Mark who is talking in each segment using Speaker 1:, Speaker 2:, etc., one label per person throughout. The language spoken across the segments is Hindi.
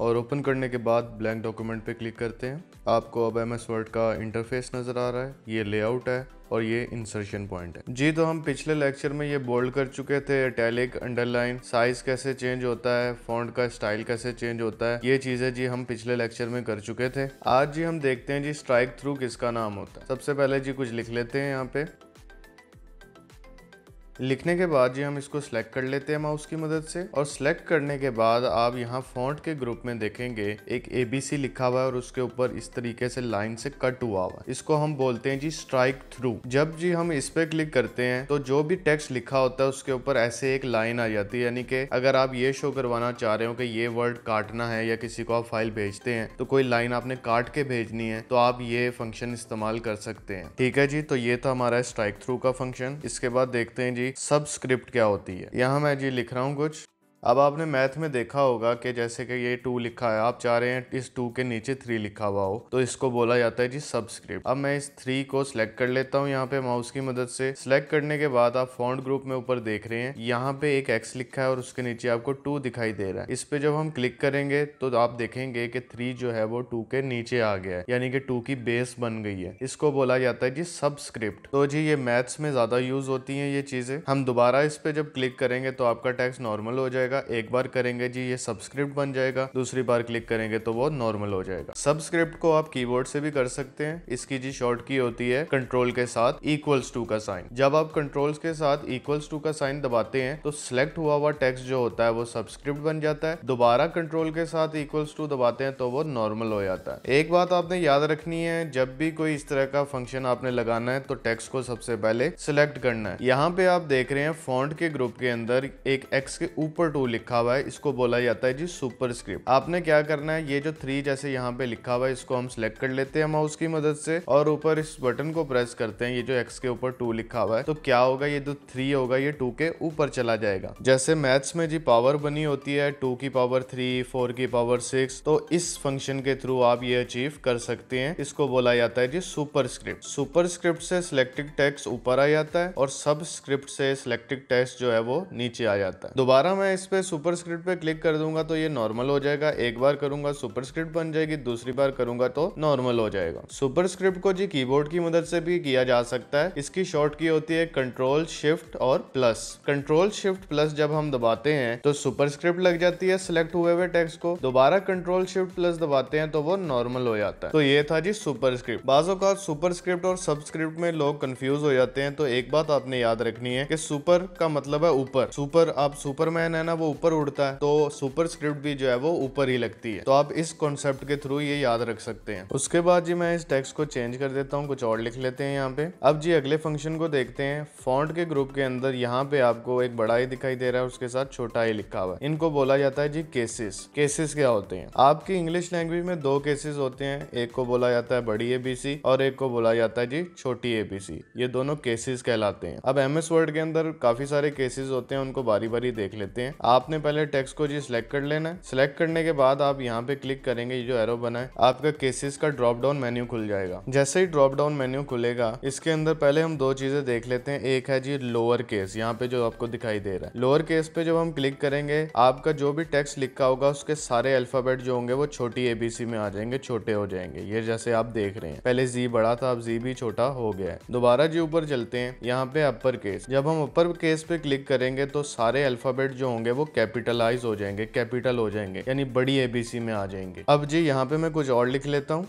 Speaker 1: और ओपन करने के बाद ब्लैंक डॉक्यूमेंट पे क्लिक करते हैं। आपको अब एम एस वर्ड का इंटरफेस नज़र आ रहा है। ये लेआउट है और ये इंसर्शन पॉइंट है। जी तो हम पिछले लेक्चर में ये बोल्ड कर चुके थे अटैलिक अंडरलाइन साइज़ कैसे चेंज होता है फॉन्ट का स्टाइल कैसे चेंज होता है, ये चीज़ें जी हम पिछले लेक्चर में कर चुके थे। आज जी हम देखते हैं जी स्ट्राइक थ्रू किसका नाम होता है। सबसे पहले जी कुछ लिख लेते हैं यहाँ पे। लिखने के बाद जी हम इसको सिलेक्ट कर लेते हैं माउस की मदद से। और सिलेक्ट करने के बाद आप यहाँ फॉन्ट के ग्रुप में देखेंगे, एक एबीसी लिखा हुआ है और उसके ऊपर इस तरीके से लाइन से कट हुआ हुआ है। इसको हम बोलते हैं जी स्ट्राइक थ्रू जब जी हम इस पे क्लिक करते हैं तो जो भी टेक्स्ट लिखा होता है उसके ऊपर ऐसे एक लाइन आ जाती है। यानी कि अगर आप ये शो करवाना चाह रहे हो कि ये वर्ड काटना है या किसी को आप फ़ाइल भेजते हैं तो कोई लाइन आपने काट के भेजनी है तो आप ये फ़ंक्शन इस्तेमाल कर सकते हैं। ठीक है जी तो ये था हमारा स्ट्राइक थ्रू का फ़ंक्शन इसके बाद देखते हैं जी सबस्क्रिप्ट क्या होती है? यहाँ मैं जी लिख रहा हूँ कुछ। अब आपने मैथ में देखा होगा कि जैसे कि ये टू लिखा है, आप चाह रहे हैं इस टू के नीचे थ्री लिखा हुआ हो तो इसको बोला जाता है जी सबस्क्रिप्ट अब मैं इस थ्री को सिलेक्ट कर लेता हूँ यहाँ पे माउस की मदद से। सिलेक्ट करने के बाद आप फॉन्ट ग्रुप में ऊपर देख रहे हैं, यहाँ पे एक एक्स लिखा है और उसके नीचे आपको टू दिखाई दे रहा है। इस पे जब हम क्लिक करेंगे तो आप देखेंगे कि थ्री जो है वो टू के नीचे आ गया है, यानी कि टू की बेस बन गई है। इसको बोला जाता है जी सबस्क्रिप्ट तो जी ये मैथ्स में ज़्यादा यूज़ होती है ये चीज़ें। हम दोबारा इस पे जब क्लिक करेंगे तो आपका टैक्स नॉर्मल हो जाएगा। एक बार करेंगे जी, ये सबस्क्रिप्ट बन जाएगा, दूसरी बार क्लिक करेंगे तो वो नॉर्मल हो जाएगा। सबस्क्रिप्ट को आप कीबोर्ड से भी कर सकते हैं, इसकी जी शॉर्ट की होती है कंट्रोल के साथ इक्वल्स टू का साइन जब आप कंट्रोल्स के साथ इक्वल्स टू का साइन दबाते हैं तो सिलेक्ट हुआ हुआ टेक्स्ट जो होता है वो सबस्क्रिप्ट बन जाता है। दोबारा कंट्रोल के साथ इक्वल्स टू दबाते हैं तो वो नॉर्मल हो जाता है। एक बात आपने याद रखनी है, जब भी कोई इस तरह का फ़ंक्शन आपने लगाना है तो टेक्स्ट को सबसे पहले सिलेक्ट करना है। यहाँ पे आप देख रहे हैं फॉन्ट के ग्रुप के अंदर एक एक्स के ऊपर टू लिखा हुआ है, इसको बोला जाता है जी सुपर स्क्रिप्ट आपने क्या करना है, ये जो थ्री जैसे यहाँ पे लिखा हुआ है, इसको हम सिलेक्ट कर लेते हैं माउस की मदद से और ऊपर इस बटन को प्रेस करते हैं, ये जो एक्स के ऊपर टू लिखा हुआ है तो क्या होगा, ये जो थ्री होगा, ये टू के ऊपर चला जाएगा। जैसे मैथ्स में जी पावर बनी होती है टू की पावर थ्री फोर की पावर सिक्स तो इस फ़ंक्शन के थ्रू आप ये अचीव कर सकते हैं। इसको बोला जाता है जी सुपर स्क्रिप्ट सुपर स्क्रिप्ट से सिलेक्टेड टेक्स्ट ऊपर आ जाता है और सब स्क्रिप्ट से सिलेक्टेड टेक्स्ट जो है वो नीचे आ जाता है। दोबारा मैं इस पे सुपर स्क्रिप्ट पे क्लिक कर दूँगा तो ये नॉर्मल हो जाएगा। एक बार करूँगा सुपर स्क्रिप्ट बन जाएगी। दूसरी बार करूँगा तो नॉर्मल हो जाएगा। सुपर स्क्रिप्ट को जी कीबोर्ड की मदद से भी किया जा सकता है। इसकी शॉर्ट की होती है कंट्रोल शिफ्ट और प्लस कंट्रोल शिफ्ट प्लस जब हम दबाते हैं तो सुपर स्क्रिप्ट लग जाती है सिलेक्ट हुए हुए टेक्स्ट को। दोबारा कंट्रोल शिफ्ट प्लस दबाते हैं तो वो नॉर्मल हो जाता है। तो ये था जी सुपर स्क्रिप्ट बाजों का सुपर स्क्रिप्ट और सब स्क्रिप्ट में लोग कंफ्यूज हो जाते हैं। तो एक बात आपने याद रखनी है कि सुपर का मतलब है ऊपर। सुपर आप सुपरमैन है ना वो ऊपर उड़ता है तो सुपर स्क्रिप्ट भी जो है वो ऊपर ही लगती है। तो आप इस कॉन्सेप्ट के थ्रू ये याद रख सकते हैं। उसके बाद जी मैं इस टेक्स्ट को चेंज कर देता हूँ, कुछ और लिख लेते हैं यहाँ पे। अब जी अगले फ़ंक्शन को देखते हैं। फॉन्ट के ग्रुप के अंदर यहाँ पे आपको एक बड़ा ही दिखाई दे रहा है, उसके साथ छोटा ही लिखा हुआ है। इनको बोला जाता है जी केसेस केसेस क्या होते हैं? आपकी इंग्लिश लैंग्वेज में दो केसेस होते हैं। एक को बोला जाता है बड़ी एबीसी और एक को बोला जाता है जी छोटी एबीसी ये दोनों केसेस कहलाते हैं। अब एम एस वर्ड के अंदर काफ़ी सारे केसेस होते हैं, उनको बारी बारी देख लेते हैं। आपने पहले टेक्स्ट को जी सिलेक्ट कर लेना है। सिलेक्ट करने के बाद आप यहाँ पे क्लिक करेंगे, ये जो एरो बना है, आपका केसेस का ड्रॉप डाउन मेन्यू खुल जाएगा। जैसे ही ड्रॉप डाउन मेन्यू खुलेगा, इसके अंदर पहले हम दो चीज़ें देख लेते हैं। एक है जी लोअर केस यहाँ पे जो आपको दिखाई दे रहा है। लोअर केस पे जब हम क्लिक करेंगे, आपका जो भी टेक्स्ट लिखा होगा, उसके सारे अल्फ़ाबेट जो होंगे, वो छोटी एबीसी में आ जाएँगे, छोटे हो जाएँगे। ये जैसे आप देख रहे हैं। पहले जी बड़ा था, अब जी भी छोटा हो गया है। दोबारा जी ऊपर चलते हैं, यहाँ पे अपर केस जब हम अपर केस पे क्लिक करेंगे तो सारे अल्फ़ाबेट जो होंगे वो कैपिटलाइज हो जाएँगे कैपिटल हो जाएँगे, यानी बड़ी एबीसी में आ जाएँगे। अब जी, यहाँ पे मैं कुछ और लिख लेता हूँ।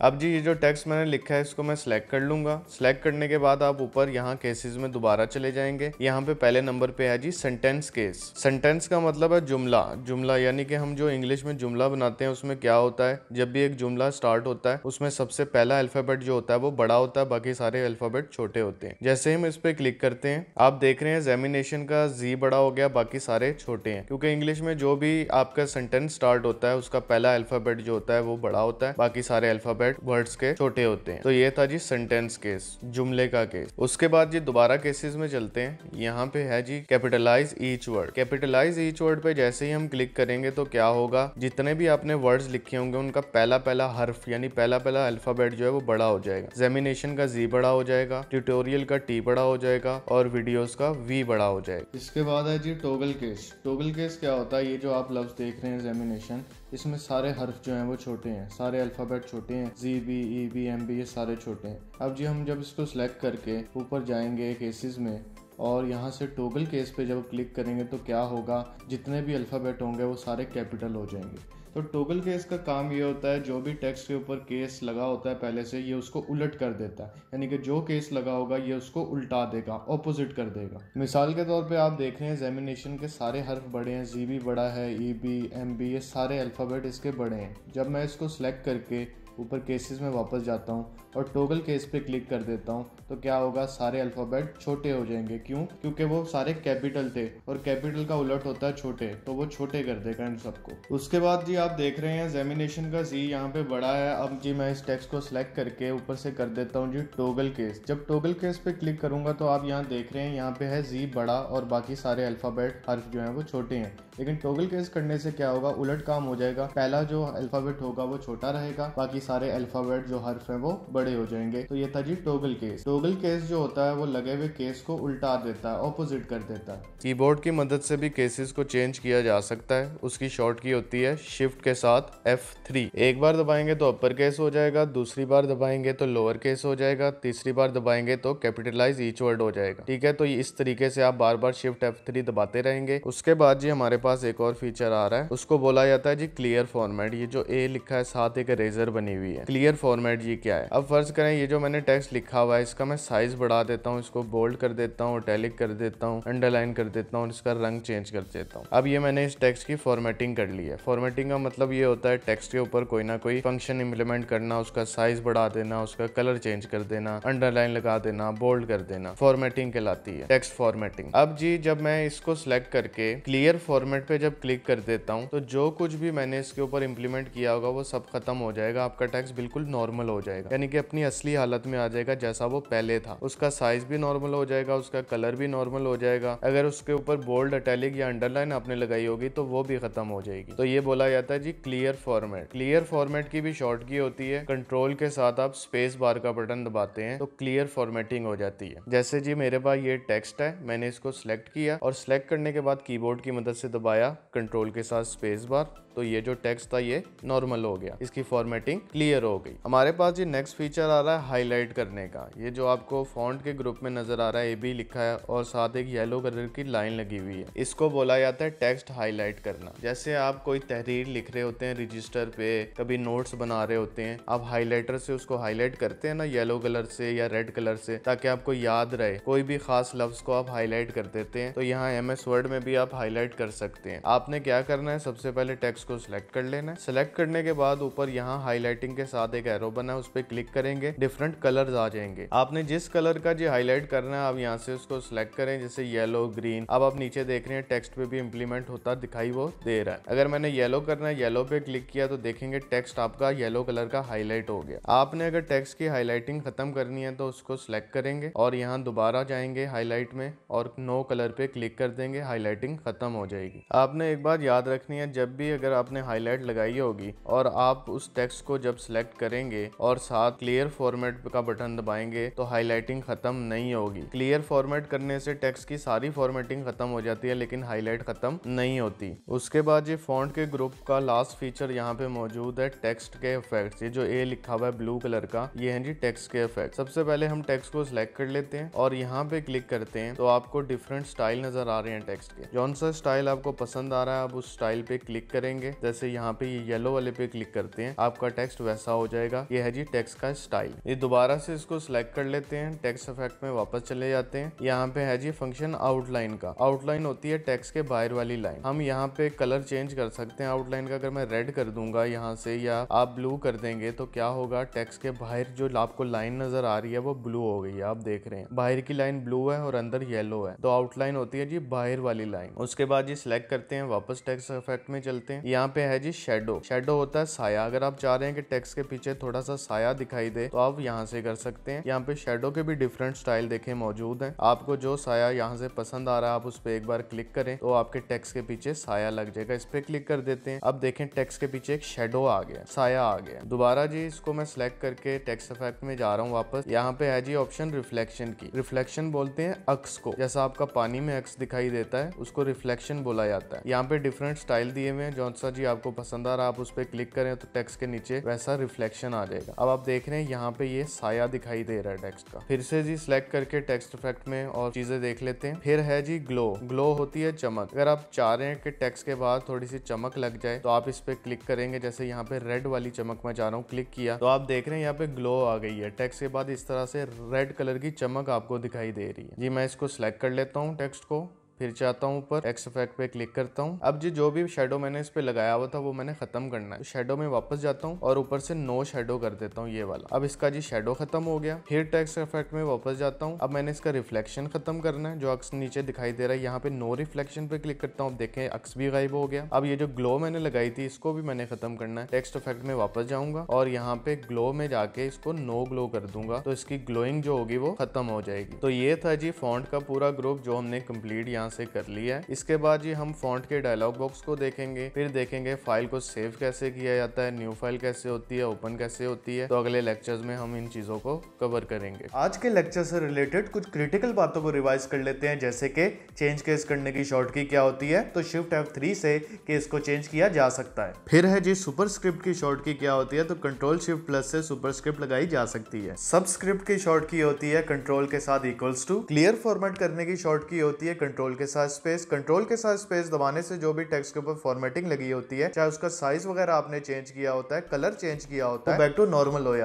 Speaker 1: अब जी, ये जो टेक्स्ट मैंने लिखा है, इसको मैं सिलेक्ट कर लूँगा। सिलेक्ट करने के बाद आप ऊपर यहाँ केसेस में दोबारा चले जाएँगे। यहाँ पे पहले नंबर पे है जी सेंटेंस केस सेंटेंस का मतलब है जुमला। जुमला यानी कि हम जो इंग्लिश में जुमला बनाते हैं, उसमें क्या होता है? जब भी एक जुमला स्टार्ट होता है, उसमें सबसे पहला अल्फ़ाबेट जो होता है, वो बड़ा होता है, बाकी सारे अल्फ़ाबेट छोटे होते हैं। जैसे हम इस पे क्लिक करते हैं, आप देख रहे हैं जेमिनेशन का जी बड़ा हो गया, बाकी सारे छोटे हैं। क्योंकि इंग्लिश में जो भी आपका सेंटेंस स्टार्ट होता है, उसका पहला अल्फ़ाबेट जो होता है, वो बड़ा होता है, बाकी सारे अल्फ़ाबेट अल्फ़ाबेट वर्ड्स के छोटे होते हैं। तो ये था जी सेंटेंस केस जुमले का केस उसके बाद जी दोबारा केसेस में चलते हैं। यहाँ पे है जी capitalize each word capitalize each word पे जैसे ही हम क्लिक करेंगे तो क्या होगा? जितने भी आपने वर्ड्स लिखे होंगे, उनका पहला पहला हर्फ यानी पहला पहला अल्फ़ाबेट जो है वो बड़ा हो जाएगा। जेमिनेशन का जी बड़ा हो जाएगा। ट्यूटोरियल का टी बड़ा हो जाएगा और वीडियोस का वी बड़ा हो जाएगा। इसके बाद है जी टोगल केस टोगल केस क्या होता है? ये जो आप लफ्ज देख रहे हैं जेमिनेशन इसमें सारे हर्फ जो हैं वो छोटे हैं, सारे अल्फ़ाबेट छोटे हैं जी B E B M B ये सारे छोटे हैं। अब जी हम जब इसको सिलेक्ट करके ऊपर जाएँगे केसेस में और यहाँ से टोगल केस पे जब क्लिक करेंगे तो क्या होगा? जितने भी अल्फ़ाबेट होंगे वो सारे कैपिटल हो जाएँगे। तो टोगल केस का काम ये होता है, जो भी टेक्स्ट के ऊपर केस लगा होता है पहले से, ये उसको उलट कर देता है। यानी कि जो केस लगा होगा, ये उसको उल्टा देगा ऑपोजिट कर देगा। मिसाल के तौर पे आप देख रहे हैं एग्जामिनेशन के सारे हर्फ बड़े हैं जी भी बड़ा है ई बी एम बी ये सारे अल्फ़ाबेट इसके बड़े हैं। जब मैं इसको सिलेक्ट करके ऊपर केसेस में वापस जाता हूँ और टोगल केस पे क्लिक कर देता हूँ तो क्या होगा? सारे अल्फ़ाबेट छोटे हो जाएँगे। क्यों? क्योंकि वो सारे कैपिटल थे और कैपिटल का उलट होता है छोटे तो वो छोटे कर देगा इन सबको। उसके बाद जी आप देख रहे हैं जेमिनेशन का जी यहाँ पे बड़ा है। अब जी मैं इस टेक्स्ट को सिलेक्ट करके ऊपर से कर देता हूँ जी टोगल केस जब टोगल केस पे क्लिक करूँगा तो आप यहाँ देख रहे हैं, यहाँ पे है जी बड़ा और बाकी सारे अल्फ़ाबेट हर्फ जो है वो छोटे हैं। लेकिन टोगल केस करने से क्या होगा? उलट काम हो जाएगा। पहला जो अल्फ़ाबेट होगा, वो छोटा रहेगा। बाकी सारे अल्फ़ाबेट जो हर्फ है वो बड़े हो जाएँगे। तो ये था जी टोगल केस टोगल केस जो होता है, वो लगे हुए केस को उल्टा देता है ऑपोजिट कर देता है। कीबोर्ड की मदद से भी केसेस को चेंज किया जा सकता है। उसकी शॉर्ट की होती है शिफ्ट के साथ F3 एक बार दबाएँगे तो अपर केस हो जाएगा, दूसरी बार दबाएँगे तो लोअर केस हो जाएगा, तीसरी बार दबाएँगे तो कैपिटलाइज ईच वर्ड हो जाएगा। ठीक है तो इस तरीके से आप बार बार शिफ्ट F3 दबाते रहेंगे। उसके बाद जी हमारे पास एक और फीचर आ रहा है। उसको बोला जाता है जी क्लियर फॉर्मेट ये जो ए लिखा है, साथ एक रेजर बनी हुई है। क्लियर फॉर्मेट जी क्या है? अब फ़र्ज़ करें ये जो मैंने टेक्स्ट लिखा हुआ है, इसका मैं साइज़ बढ़ा देता हूँ, इसको बोल्ड कर देता हूँ टैलिक कर देता हूँ अंडरलाइन कर देता हूँ, इसका रंग चेंज कर देता हूँ। अब ये मैंने इस टेक्स्ट की फॉर्मेटिंग कर ली है। फॉर्मेटिंग का मतलब ये होता है टेक्स्ट के ऊपर कोई ना कोई फ़ंक्शन इम्प्लीमेंट करना, उसका साइज़ बढ़ा देना, उसका कलर चेंज कर देना अंडरलाइन लगा देना बोल्ड कर देना। फॉर्मेटिंग कहलाती है टेक्स्ट फॉर्मेटिंग अब जी जब मैं इसको सिलेक्ट करके क्लियर फॉर्मेट पे जब क्लिक कर देता हूँ तो जो कुछ भी मैंने इसके ऊपर इम्प्लीमेंट किया होगा, वो सब खत्म हो जाएगा, आपका टेक्स्ट बिल्कुल नॉर्मल हो जाएगा। यानी कि अपनी असली हालत में आ जाएगा, जैसा वो पहले था। उसका साइज़ भी नॉर्मल हो जाएगा, उसका कलर भी नॉर्मल हो जाएगा। अगर उसके ऊपर बोल्ड अटैलिक या अंडरलाइन आपने लगाई होगी तो वो भी खत्म हो जाएगी। तो ये बोला जाता है जी क्लियर फॉर्मेट क्लियर फॉर्मेट की भी शॉर्ट की होती है। कंट्रोल के साथ आप स्पेस बार का बटन दबाते हैं तो क्लियर फॉर्मेटिंग हो जाती है। जैसे जी, मेरे पास ये टेक्स्ट है, मैंने इसको सिलेक्ट किया और सिलेक्ट करने के बाद कीबोर्ड की मदद से दबाया कंट्रोल के साथ स्पेस बार तो ये जो टेक्स्ट था, ये नॉर्मल हो गया। इसकी फॉर्मेटिंग क्लियर हो गई। हमारे पास ये नेक्स्ट फीचर आ रहा है हाईलाइट करने का। ये जो आपको फॉन्ट के ग्रुप में नज़र आ रहा है ए बी लिखा है और साथ एक येलो कलर की लाइन लगी हुई है। इसको बोला जाता है टेक्स्ट हाईलाइट करना। जैसे आप कोई तहरीर लिख रहे होते हैं रजिस्टर पे, कभी नोट्स बना रहे होते हैं, आप हाईलाइटर से उसको हाईलाइट करते हैं ना येलो कलर से या रेड कलर से, ताकि आपको याद रहे। कोई भी खास लफ्ज को आप हाईलाइट कर देते हैं। तो यहाँ एम एस वर्ड में भी आप हाईलाइट कर सकते हैं। आपने क्या करना है, सबसे पहले टेक्स्ट को सिलेक्ट कर लेना है। सिलेक्ट करने के बाद ऊपर यहाँ हाईलाइटिंग के साथ एक एरो बना है, उस पर क्लिक करेंगे। डिफरेंट कलर आ जाएँगे। आपने जिस कलर का जो हाईलाइट करना है, आप यहाँ से उसको सिलेक्ट करें, जैसे येलो ग्रीन अब आप नीचे देख रहे हैं टेक्स्ट पे भी इम्प्लीमेंट होता दिखाई वो दे रहा है। अगर मैंने येलो करना है येलो पे क्लिक किया तो देखेंगे टेक्स्ट आपका येलो कलर का हाईलाइट हो गया। आपने अगर टेक्स्ट की हाईलाइटिंग खत्म करनी है तो उसको सिलेक्ट करेंगे और यहाँ दोबारा जाएँगे हाईलाइट में और नो कलर पे क्लिक कर देंगे हाईलाइटिंग खत्म हो जाएगी। आपने एक बात याद रखनी है, जब भी अगर आपने हाईलाइट लगाई होगी और आप उस टेक्स्ट को जब सिलेक्ट करेंगे और साथ क्लियर फॉर्मेट का बटन दबाएँगे तो हाईलाइटिंग खत्म नहीं होगी। क्लियर फॉर्मेट करने से टेक्स्ट की सारी फॉर्मेटिंग खत्म हो जाती है, लेकिन हाईलाइट खत्म नहीं होती। उसके बाद ये फॉन्ट के ग्रुप का लास्ट फीचर यहाँ पे मौजूद है टेक्स्ट के इफेक्ट्स ये जो ए लिखा हुआ है ब्लू कलर का, ये है जी टेक्स्ट के इफ़ेक्ट सबसे पहले हम टेक्स्ट को सिलेक्ट कर लेते हैं और यहाँ पे क्लिक करते हैं तो आपको डिफरेंट स्टाइल नज़र आ रहे हैं टेक्स्ट के। जौन सा स्टाइल आपको पसंद आ रहा है, आप उस स्टाइल पे क्लिक करेंगे। जैसे यहाँ पे ये येलो वाले पे क्लिक करते हैं, आपका टेक्स्ट वैसा हो जाएगा। ये है जी टेक्स्ट का स्टाइल ये दोबारा से इसको सिलेक्ट कर लेते हैं टेक्स्ट इफ़ेक्ट में वापस चले जाते हैं। यहाँ पे है जी फ़ंक्शन आउटलाइन का। आउटलाइन होती है टेक्स्ट के बाहर वाली लाइन हम यहाँ पे कलर चेंज कर सकते हैं। आउटलाइन का अगर मैं रेड कर दूँगा यहाँ से या आप ब्लू कर देंगे तो क्या होगा? टेक्स्ट के बाहर जो आपको लाइन नज़र आ रही है, वो ब्लू हो गई है। आप देख रहे हैं। बाहर की लाइन ब्लू है और अंदर येलो है। तो आउटलाइन होती है जी बाहर वाली लाइन उसके बाद जी सिलेक्ट करते हैं, वापस टेक्स्ट इफ़ेक्ट में चलते हैं। यहाँ पे है जी शेडो शेडो होता है साया. अगर आप चाह रहे हैं कि टेक्स्ट के पीछे थोड़ा सा साया दिखाई दे तो आप यहाँ से कर सकते हैं. यहाँ पे शेडो के भी डिफरेंट स्टाइल देखे मौजूद है. आपको जो साया यहाँ से पसंद आ रहा है, आप उस पर एक बार क्लिक करें तो आपके टेक्स्ट के पीछे साया लग जाएगा. इस पे क्लिक कर देते हैं. अब देखें टेक्स्ट के पीछे एक शेडो आ गया. साया आ गया. दोबारा जी इसको मैं सिलेक्ट करके टेक्स्ट इफ़ेक्ट में जा रहा हूँ वापस. यहाँ पे है जी ऑप्शन रिफ्लेक्शन की. रिफ्लेक्शन बोलते हैं अक्स को. जैसा आपका पानी में अक्स दिखाई देता है, उसको रिफ्लेक्शन बोला जाता है. यहाँ पे डिफरेंट स्टाइल दिए हुए हैं. जौन सा जी, आपको पसंद आ रहा, आप उस पर क्लिक करें तो टेक्स्ट के नीचे वैसा रिफ्लेक्शन आ जाएगा। अब आप देख रहे हैं, यहाँ पे ये साया दिखाई दे रहा है टेक्स्ट का। फिर से जी सिलेक्ट करके टेक्स्ट इफ़ेक्ट में और चीज़ें देख लेते हैं। फिर है जी ग्लो ग्लो होती है चमक। अगर आप चाह रहे हैं कि टेक्स्ट के बाद थोड़ी सी चमक लग जाए तो आप इस पे क्लिक करेंगे। जैसे यहाँ पे रेड वाली चमक मैं चाह रहा हूँ, क्लिक किया तो आप देख रहे हैं यहाँ पे ग्लो आ गई है। टेक्स्ट के बाद इस तरह से रेड कलर की चमक आपको दिखाई दे रही है। जी मैं इसको सिलेक्ट कर लेता हूँ टेक्स्ट को। फिर चाहता हूँ ऊपर एक्स इफ़ेक्ट पे क्लिक करता हूँ। अब जी, जो भी शेडो मैंने इस पे लगाया हुआ था, वो मैंने खत्म करना है। शेडो में वापस जाता हूँ और ऊपर से नो शेडो कर देता हूँ, ये वाला। अब इसका जी शेडो खत्म हो गया। फिर टेक्स इफ़ेक्ट में वापस जाता हूँ। अब मैंने इसका रिफ्लेक्शन खत्म करना है, जो अक्स नीचे दिखाई दे रहा है। यहाँ पे नो रिफ्लेक्शन पे क्लिक करता हूँ। अब देखें अक्स भी गायब हो गया। अब ये जो ग्लो मैंने लगाई थी, इसको भी मैंने खत्म करना है। टेक्स्ट इफ़ेक्ट में वापस जाऊँगा और यहाँ पे ग्लो में जाके इसको नो ग्लो कर दूँगा। तो इसकी ग्लोइंग जो होगी, वो खत्म हो जाएगी। तो ये था जी फॉन्ट का पूरा ग्रुप जो हमने कंप्लीट यहाँ से कर लिया है। इसके बाद जी हम फॉन्ट के डायलॉग बॉक्स को देखेंगे। फिर देखेंगे फ़ाइल को सेव कैसे किया जाता है न्यू फ़ाइल कैसे होती है ओपन कैसे होती है। तो अगले लेक्चर्स में हम इन चीज़ों को कवर करेंगे।
Speaker 2: आज के लेक्चर से रिलेटेड कुछ क्रिटिकल बातों को रिवाइज कर लेते हैं। जैसे कि चेंज केस करने की शॉर्ट की क्या होती है। तो शिफ्ट एफ़ थ्री से केस को चेंज किया जा सकता है। फिर है जी सुपर स्क्रिप्ट की शॉर्ट की क्या होती है। तो कंट्रोल शिफ्ट प्लस से सुपर स्क्रिप्ट लगाई जा सकती है। सब स्क्रिप्ट की शॉर्ट की होती है कंट्रोल के साथ इक्वल्स टू क्लियर फॉर्मेट करने की शॉर्ट की होती है कंट्रोल के साथ स्पेस कंट्रोल के साथ स्पेस दबाने से जो भी टेक्स्ट के ऊपर फॉर्मेटिंग लगी होती है चाहे उसका साइज़ वगैरह आपने चेंज किया होता है कलर चेंज किया होता है बैक टू नॉर्मल हो जाता है